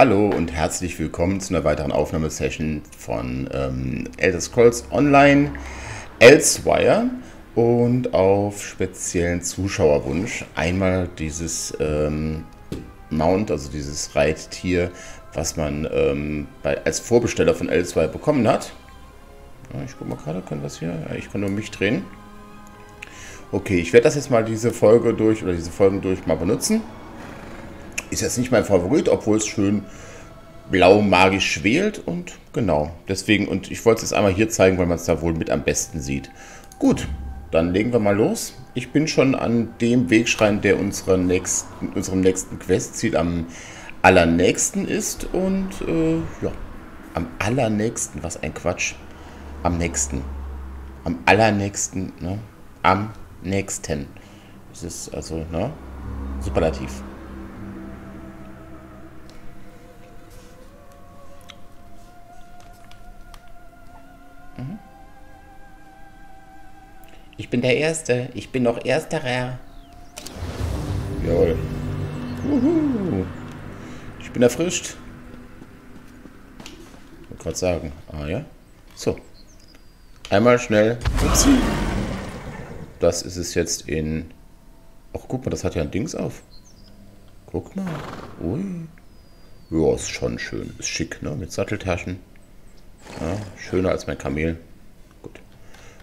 Hallo und herzlich willkommen zu einer weiteren Aufnahmesession von ähm, Elder Scrolls Online Elsewire und auf speziellen Zuschauerwunsch einmal dieses ähm, Mount, also dieses Reittier, was man ähm, bei, als Vorbesteller von Elsewire bekommen hat. Ja, ich guck mal gerade, können wir es hier? Ja, ich kann nur mich drehen. Okay, ich werde das jetzt mal diese Folge durch oder diese Folgen durch mal benutzen. Ist jetzt nicht mein Favorit, obwohl es schön blau magisch schwelt und genau, deswegen, und ich wollte es jetzt einmal hier zeigen, weil man es da wohl mit am besten sieht. Gut, dann legen wir mal los. Ich bin schon an dem Wegschrein, der unserer nächsten, unserem nächsten Questziel am allernächsten ist und äh, ja, am allernächsten, was ein Quatsch, am nächsten, am allernächsten, ne, am nächsten. Das ist also, ne, superlativ. Ich bin der Erste. Ich bin noch Ersterer. Jawohl. Uhu. Ich bin erfrischt. Ich wollte gerade sagen. Ah ja. So. Einmal schnell. Upsi. Das ist es jetzt in... Ach, guck mal, das hat ja ein Dings auf. Guck mal. Ui. Ja, ist schon schön. Ist schick, ne? Mit Satteltaschen. Ja, schöner als mein Kamel. Gut.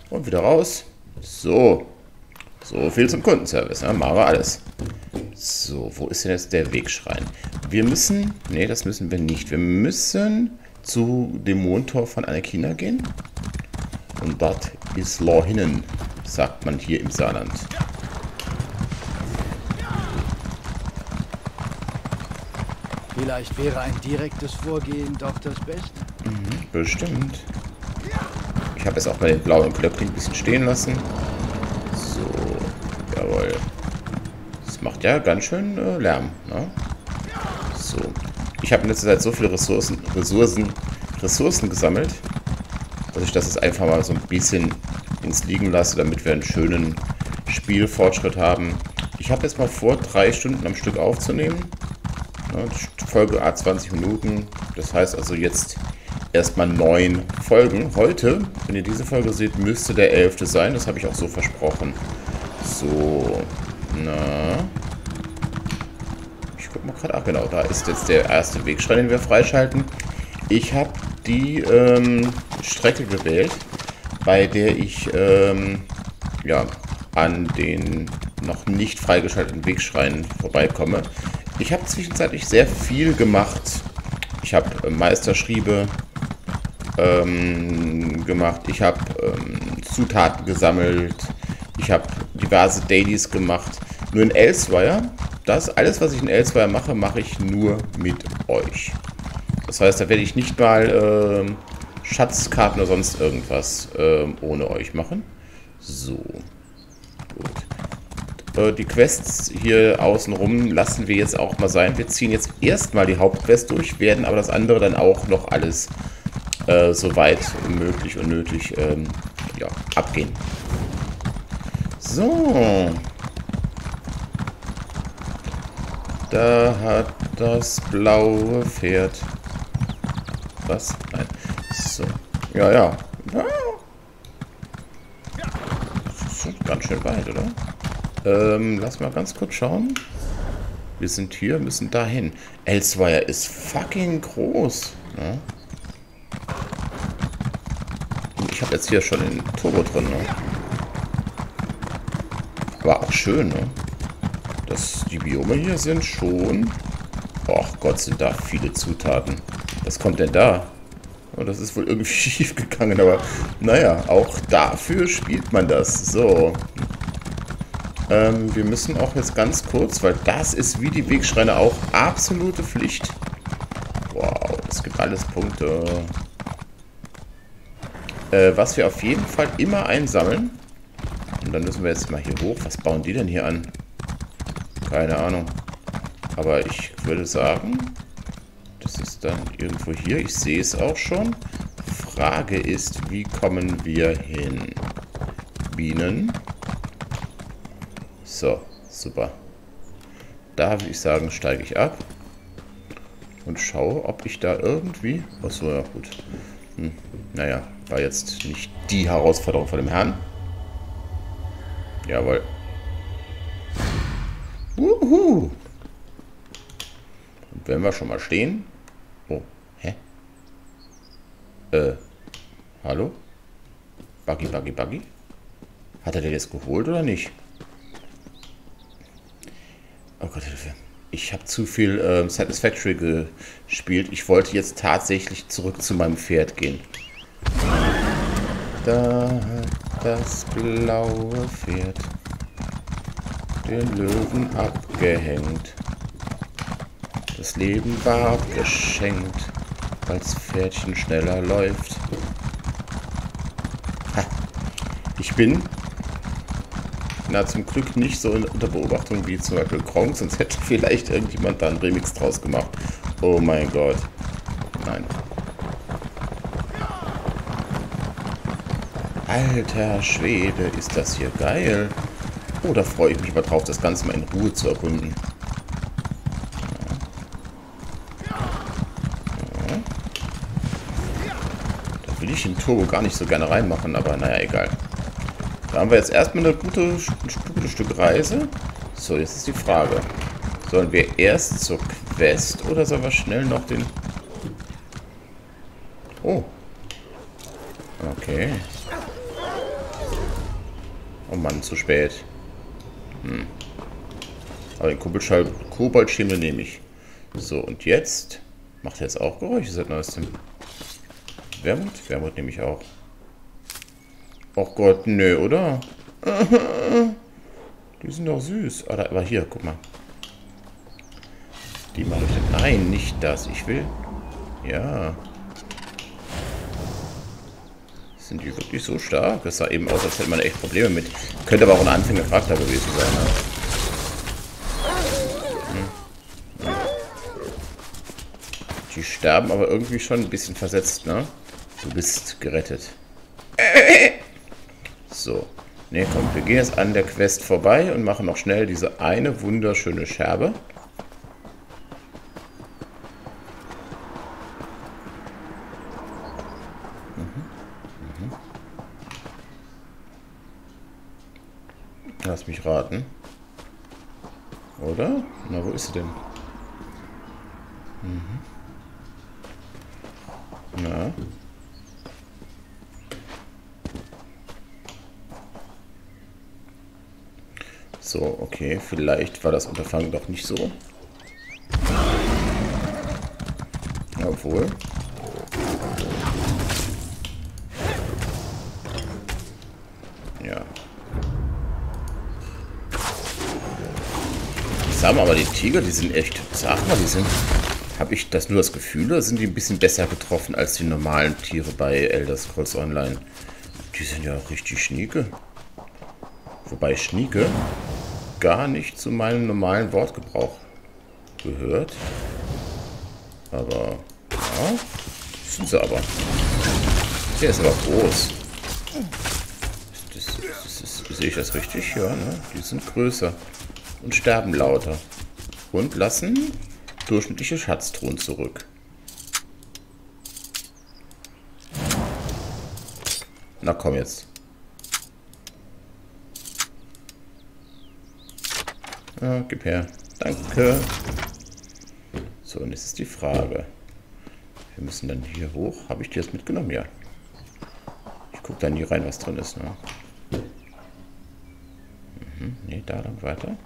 Und wieder raus. So. So viel zum Kundenservice. Ja, machen wir alles. So, wo ist denn jetzt der Wegschrein? Wir müssen... Ne, das müssen wir nicht. Wir müssen zu dem Mondtor von Anakina gehen. Und das ist Lorhinnen, sagt man hier im Saarland. Vielleicht wäre ein direktes Vorgehen doch das Beste. Mhm, bestimmt. Habe jetzt auch mal den blauen Glöckchen ein bisschen stehen lassen. So, jawohl. Das macht ja ganz schön äh, Lärm, ne? So. Ich habe in letzter Zeit so viele Ressourcen, Ressourcen, Ressourcen gesammelt, dass ich das jetzt einfach mal so ein bisschen ins Liegen lasse, damit wir einen schönen Spielfortschritt haben. Ich habe jetzt mal vor, drei Stunden am Stück aufzunehmen. Ne, Folge A20 Minuten. Das heißt also jetzt erstmal neun Folgen. Heute, wenn ihr diese Folge seht, müsste der elfte sein. Das habe ich auch so versprochen. So, na. Ich guck mal gerade. Ach genau, da ist jetzt der erste Wegschrein, den wir freischalten. Ich habe die ähm, Strecke gewählt, bei der ich ähm, ja, an den noch nicht freigeschalteten Wegschreien vorbeikomme. Ich habe zwischenzeitlich sehr viel gemacht. Ich habe äh, Meisterschriebe ähm, gemacht. Ich habe ähm, Zutaten gesammelt. Ich habe diverse Dailies gemacht. Nur in Elsewire, das alles, was ich in Elsewire mache, mache ich nur mit euch. Das heißt, da werde ich nicht mal äh, Schatzkarten oder sonst irgendwas äh, ohne euch machen. So. Gut. Äh, die Quests hier außenrum lassen wir jetzt auch mal sein. Wir ziehen jetzt erstmal die Hauptquest durch, werden aber das andere dann auch noch alles äh, so weit möglich und nötig ähm, ja, abgehen. So. Da hat das blaue Pferd. Was? Nein. So. Ja, ja. Das ist ganz schön weit, oder? Ähm, lass mal ganz kurz schauen. Wir sind hier, müssen dahin. Elsewire ist fucking groß. Ne? Ich habe jetzt hier schon den Turbo drin. Ne? Aber auch schön, ne? Dass die Biome hier sind schon... Och Gott, sind da viele Zutaten. Was kommt denn da? Oh, das ist wohl irgendwie schief gegangen, aber naja, auch dafür spielt man das. So, ähm, wir müssen auch jetzt ganz kurz, weil das ist wie die Wegschreine auch absolute Pflicht. Wow, es gibt alles Punkte. Äh, was wir auf jeden Fall immer einsammeln. Und dann müssen wir jetzt mal hier hoch. Was bauen die denn hier an? Keine Ahnung. Aber ich würde sagen, das ist dann irgendwo hier. Ich sehe es auch schon. Frage ist, wie kommen wir hin? Bienen. So, super. Da würde ich sagen, steige ich ab. und schaue, ob ich da irgendwie... Achso, ja gut. Hm, naja, war jetzt nicht die Herausforderung von dem Herrn. Jawohl. Wuhu! Und wenn wir schon mal stehen... Oh, hä? Äh, hallo? Buggy, Buggy, Buggy? Hat er den jetzt geholt oder nicht? Oh Gott, Hilfe. Ich habe zu viel äh, Satisfactory gespielt. Ich wollte jetzt tatsächlich zurück zu meinem Pferd gehen. Da hat das blaue Pferd den Löwen abgehängt. Das Leben war geschenkt, als Pferdchen schneller läuft. Ha. Ich bin na zum Glück nicht so unter Beobachtung wie zum Beispiel Kronk, sonst hätte vielleicht irgendjemand da einen Remix draus gemacht. Oh mein Gott. Nein. Alter Schwede, ist das hier geil. Oh, da freue ich mich mal drauf, das Ganze mal in Ruhe zu erkunden. Da will ich den Turbo gar nicht so gerne reinmachen, aber naja, egal. Da haben wir jetzt erstmal eine gute, ein gutes Stück Reise. So, jetzt ist die Frage. Sollen wir erst zur Quest oder sollen wir schnell noch den... Oh. Okay. Oh Mann, zu spät. Hm. Aber den Koboldschirm nehme ich. So, und jetzt... Macht er jetzt auch Geräusche seit neuestem? Wermut? Wermut nehme ich auch. Och Gott, nö, oder? Die sind doch süß. Ah, aber hier, guck mal. Die mache ich... Nein, nicht das. Ich will... Ja. Sind die wirklich so stark? Das sah eben aus, als hätte man echt Probleme mit. Könnte aber auch ein Anfängercharakter gewesen sein, ne? Hm. Die sterben aber irgendwie schon ein bisschen versetzt, ne? Du bist gerettet. So. Ne, komm, wir gehen jetzt an der Quest vorbei und machen noch schnell diese eine wunderschöne Scherbe. Lass mich raten. Oder? Na, wo ist sie denn? Mhm. Na? So, okay, vielleicht war das Unterfangen doch nicht so. Obwohl. Ja. Sag mal, aber die Tiger, die sind echt, sag mal, die sind, habe ich das nur das Gefühl, oder sind die ein bisschen besser getroffen als die normalen Tiere bei Elder Scrolls Online? Die sind ja richtig schnieke. Wobei Schnieke gar nicht zu meinem normalen Wortgebrauch gehört. Aber, ja, sind sie aber. Der ist aber groß. Das, das, das, sehe ich das richtig? Ja, ne? Die sind größer und sterben lauter. Und lassen durchschnittliche Schatztruhen zurück. Na komm jetzt. Ja, gib her. Danke. So, und jetzt ist die Frage. Wir müssen dann hier hoch. Habe ich die jetzt mitgenommen? Ja. Ich gucke da nie rein, was drin ist. Ne? Mhm, ne, da dann weiter.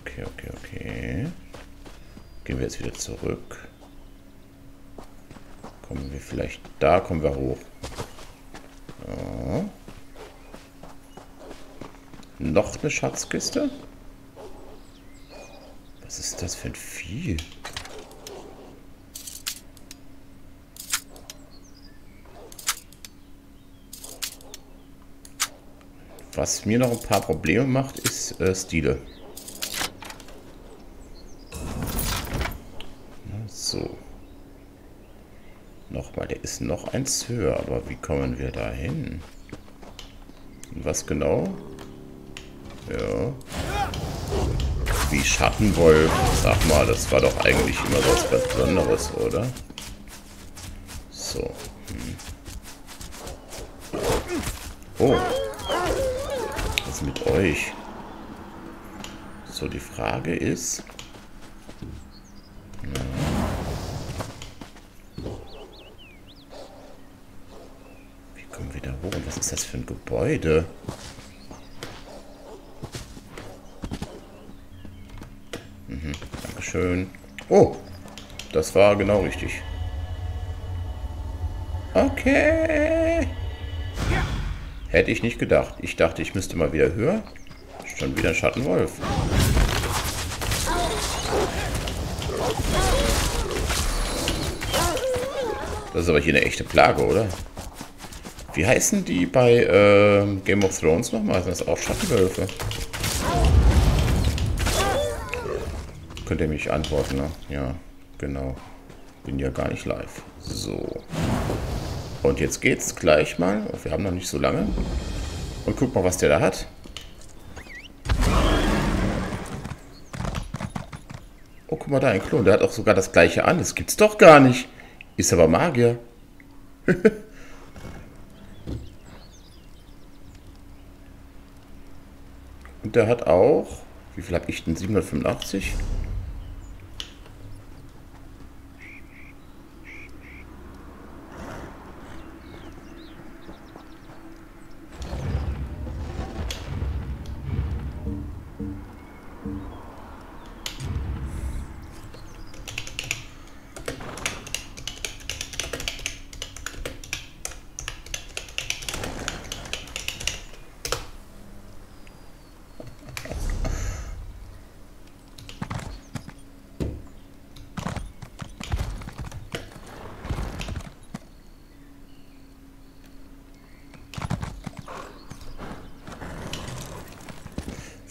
Okay, okay, okay. Gehen wir jetzt wieder zurück. Kommen wir vielleicht... Da kommen wir hoch. So. Noch eine Schatzkiste. Was ist das für ein Vieh? Was mir noch ein paar Probleme macht, ist äh, Stile. So. Nochmal, der ist noch eins höher, aber wie kommen wir da hin? Was genau? Ja. Wie Schattenwolf. Sag mal, das war doch eigentlich immer was Besonderes, oder? So. Hm. Oh. Was ist mit euch? So, die Frage ist... Na. Wie kommen wir da hoch? Was ist das für ein Gebäude? Mhm, Dankeschön. Oh, das war genau richtig. Okay. Hätte ich nicht gedacht. Ich dachte, ich müsste mal wieder höher. Schon wieder ein Schattenwolf. Das ist aber hier eine echte Plage, oder? Wie heißen die bei äh, Game of Thrones nochmal? Sind das auch Schattenwölfe? Könnt ihr mich antworten, ne? Ja, genau. Bin ja gar nicht live. So. Und jetzt geht's gleich mal. Wir haben noch nicht so lange. Und guck mal, was der da hat. Oh, guck mal da, ein Klon. Der hat auch sogar das gleiche an. Das gibt's doch gar nicht. Ist aber Magier. Und der hat auch... Wie viel habe ich denn? 785?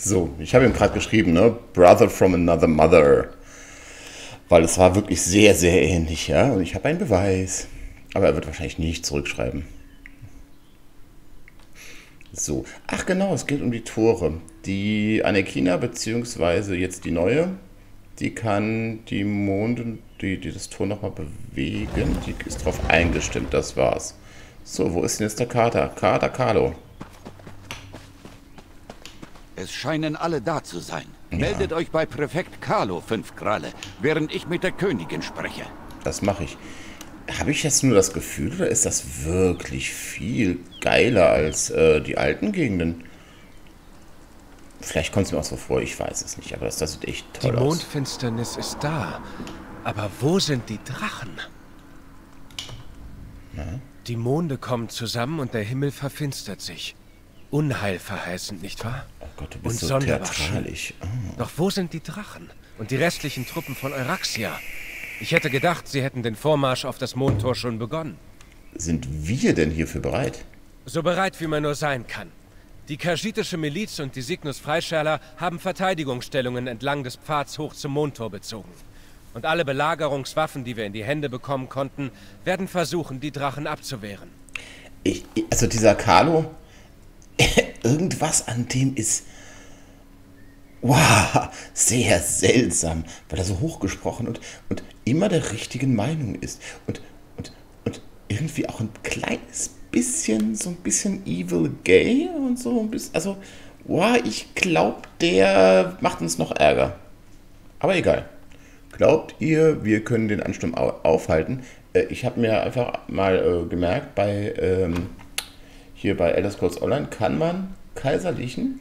So, ich habe ihm gerade geschrieben, ne? Brother from another mother. Weil es war wirklich sehr, sehr ähnlich, ja. Und ich habe einen Beweis. Aber er wird wahrscheinlich nicht zurückschreiben. So. Ach genau, es geht um die Tore. Die Anekina, beziehungsweise jetzt die neue, die kann die Monde, die, die das Tor nochmal bewegen. Die ist drauf eingestimmt, das war's. So, wo ist denn jetzt der Kater? Kater Carlo. Es scheinen alle da zu sein. Ja. Meldet euch bei Präfekt Carlo, fünf Kralle, während ich mit der Königin spreche. Das mache ich. Habe ich jetzt nur das Gefühl, oder ist das wirklich viel geiler als äh, die alten Gegenden? Vielleicht kommt es mir auch so vor, ich weiß es nicht, aber das, das sieht echt toll aus. Die Mondfinsternis ist da, aber wo sind die Drachen? Na? Die Monde kommen zusammen und der Himmel verfinstert sich. Unheil verheißend, nicht wahr? Oh Gott, du bist und so theatralisch. Oh. Doch wo sind die Drachen und die restlichen Truppen von Euraxia? Ich hätte gedacht, sie hätten den Vormarsch auf das Mondtor schon begonnen. Sind wir denn hierfür bereit? So bereit, wie man nur sein kann. Die kaschitische Miliz und die Signus Freischärler haben Verteidigungsstellungen entlang des Pfads hoch zum Mondtor bezogen. Und alle Belagerungswaffen, die wir in die Hände bekommen konnten, werden versuchen, die Drachen abzuwehren. Ich, also dieser Carlo, irgendwas an dem ist wow, sehr seltsam, weil er so hochgesprochen und, und immer der richtigen Meinung ist. Und, und, und irgendwie auch ein kleines bisschen, so ein bisschen evil gay und so ein bisschen. Also, wow, ich glaube, der macht uns noch Ärger. Aber egal. Glaubt ihr, wir können den Ansturm aufhalten? Äh, ich habe mir einfach mal äh, gemerkt, bei ähm, hier bei Elder Scrolls Online kann man kaiserlichen,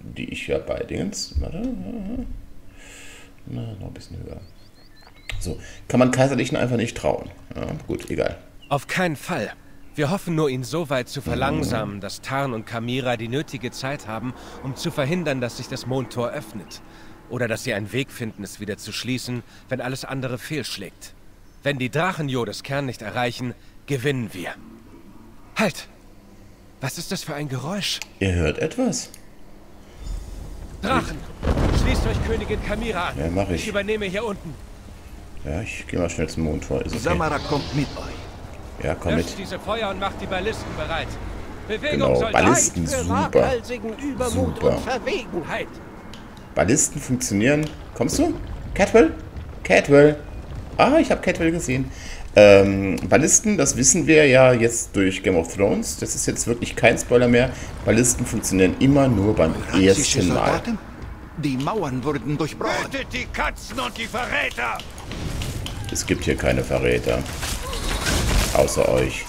die ich ja bei Dingens, warte, na, noch ein bisschen höher. So, kann man kaiserlichen einfach nicht trauen. Ja, gut, egal. Auf keinen Fall. Wir hoffen nur, ihn so weit zu verlangsamen, dass Tarn und Kamira die nötige Zeit haben, um zu verhindern, dass sich das Mondtor öffnet. Oder dass sie einen Weg finden, es wieder zu schließen, wenn alles andere fehlschlägt. Wenn die Drachen Jodes Kern nicht erreichen, gewinnen wir. Halt! Was ist das für ein Geräusch? Ihr hört etwas. Drachen! Schließt euch Königin Kamira an. Ja, mach ich. Ich übernehme hier unten. Ja, ich gehe mal schnell zum Mond vor. okay. Samara kommt mit euch. Ja, komm Löscht mit. diese Feuer und macht die Ballisten bereit. Bewegung Genau, Ballisten, super. Super. Ballisten funktionieren. Kommst du? Catwell? Catwell. Ah, ich habe Catwell gesehen. Ähm, Ballisten, das wissen wir ja jetzt durch Game of Thrones. Das ist jetzt wirklich kein Spoiler mehr. Ballisten funktionieren immer nur beim ersten Mal. Soldaten? Die Mauern wurden durchbrochen. Tötet die Katzen und die Verräter! Es gibt hier keine Verräter. Außer euch.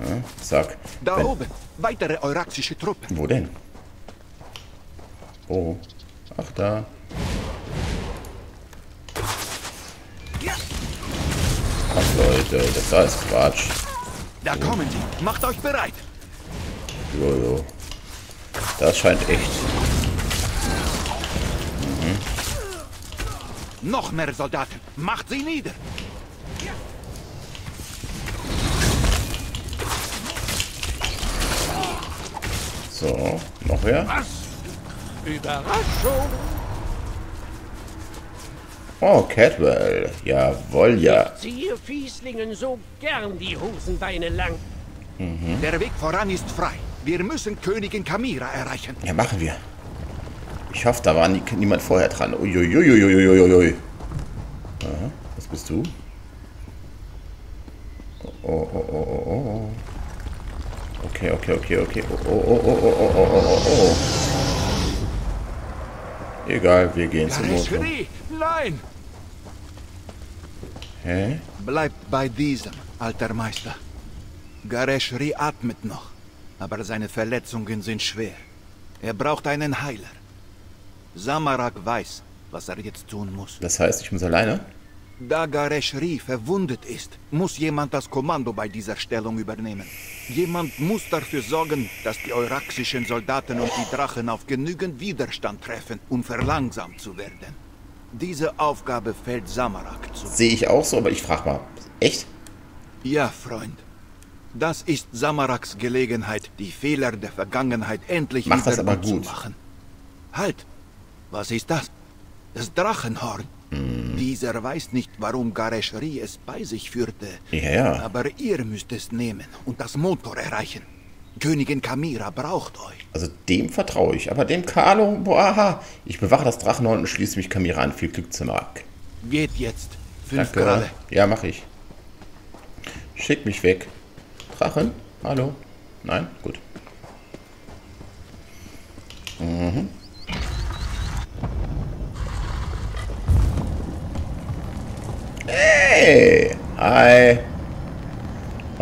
Ja, zack. Da Wenn, oben. Weitere euraxische Truppen. Wo denn? Oh. Ach, da. Leute, das da ist Quatsch. Da kommen sie. Macht euch bereit. Jojo. Das scheint echt. Mhm. Noch mehr Soldaten. Macht sie nieder. So, noch wer? Was? Überraschung! Oh, Catwell. Jawohl, ja. Ich ziehe Fieslingen so gern die Hosenbeine lang. Mhm. Der Weg voran ist frei. Wir müssen Königin Kamira erreichen. Ja, machen wir. Ich hoffe, da war nie, niemand vorher dran. Uiuiuiuiuiui. Aha, was bist du? Oh, oh, oh, oh, oh. Okay, okay, okay, okay. Oh, oh, oh, oh, oh, oh, oh, oh, oh. Egal, wir gehen zum Motor. Nein! Hä? Bleibt bei diesem, alter Meister. Gareshri atmet noch, aber seine Verletzungen sind schwer. Er braucht einen Heiler. Samarak weiß, was er jetzt tun muss. Das heißt, ich muss alleine? Da Gareshri verwundet ist, muss jemand das Kommando bei dieser Stellung übernehmen. Jemand muss dafür sorgen, dass die euraxischen Soldaten und die Drachen auf genügend Widerstand treffen, um verlangsamt zu werden. Diese Aufgabe fällt Samarak zu. Sehe ich auch so, aber ich frage mal, echt? Ja, Freund. Das ist Samaraks Gelegenheit, die Fehler der Vergangenheit endlich Mach wieder gut zu machen. Halt! Was ist das? Das Drachenhorn. Hm. Dieser weiß nicht, warum Gareshri es bei sich führte. Ja, ja. Aber ihr müsst es nehmen und das Motor erreichen. Königin Kamira braucht euch. Also dem vertraue ich, aber dem Carlo, boah, ich bewache das Drachenhorn und schließe mich Kamira an. Viel Glück zum Mark. Geht jetzt. Fünf Danke. Grade. Ja, mache ich. Schick mich weg. Drachen? Hallo? Nein? Gut. Mhm. Hey! Hi!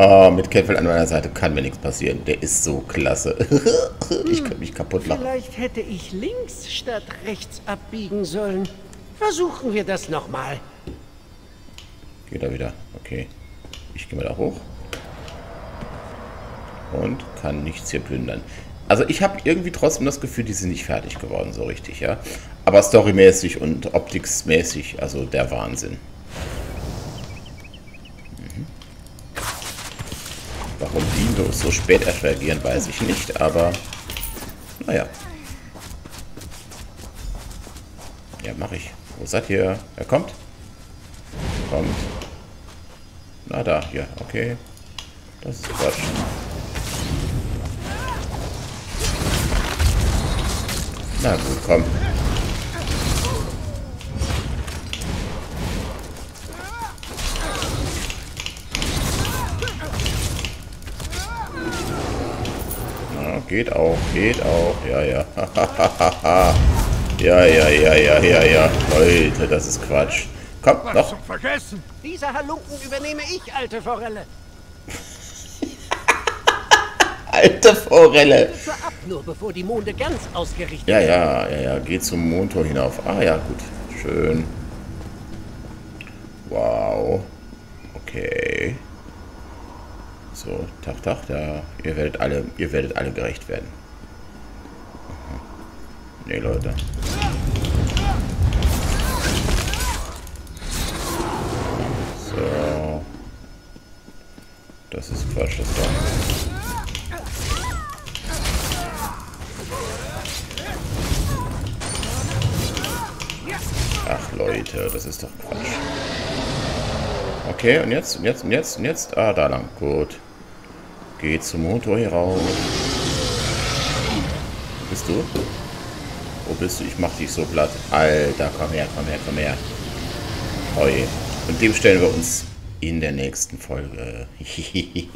Oh, mit Keffel an meiner Seite kann mir nichts passieren. Der ist so klasse. ich könnte mich kaputt machen. Vielleicht hätte ich links statt rechts abbiegen sollen. Versuchen wir das nochmal. Geht er wieder. Okay. Ich gehe mal da hoch. Und kann nichts hier plündern. Also ich habe irgendwie trotzdem das Gefühl, die sind nicht fertig geworden, so richtig, ja. Aber storymäßig und optiksmäßig, also der Wahnsinn. Dinos so spät erst reagieren, weiß ich nicht, aber naja. Ja, mache ich. Wo seid ihr? Er kommt? Kommt. Na da, hier, okay. Das ist Quatsch. Na gut, komm. Geht auch, geht auch. Ja, ja. ja, ja, ja, ja, ja, ja. Leute, das ist Quatsch. Komm, Was noch. Vergessen. Diese Halunken übernehme ich, alte Forelle. alte Forelle. Ab, nur bevor die Monde ganz ausgerichtet Ja, ja, ja, ja. Geht zum Mondtor hinauf. Ah ja, gut. Schön. Wow. Okay. So, Tag, Tag, da, ihr werdet alle, ihr werdet alle gerecht werden. Ne, Leute. So. Das ist Quatsch, das da. Ach Leute, das ist doch Quatsch. Okay, und jetzt, und jetzt, und jetzt, und jetzt? Ah, da lang. Gut. Geht zum Motor hier raus. Bist du? Wo bist du? Ich mach dich so platt. Alter, komm her, komm her, komm her. Heu. Und dem stellen wir uns in der nächsten Folge.